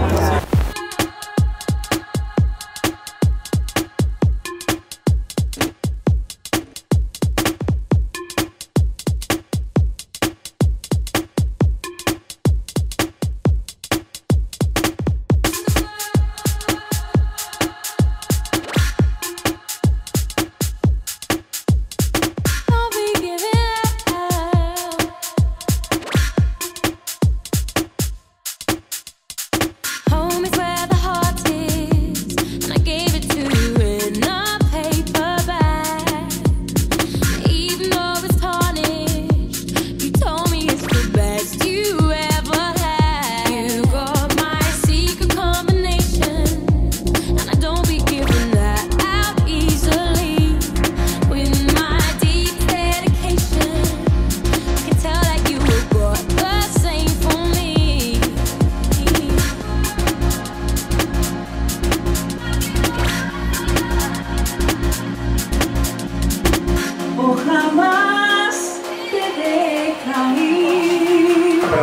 Yeah.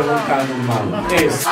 nunca normal. Isso.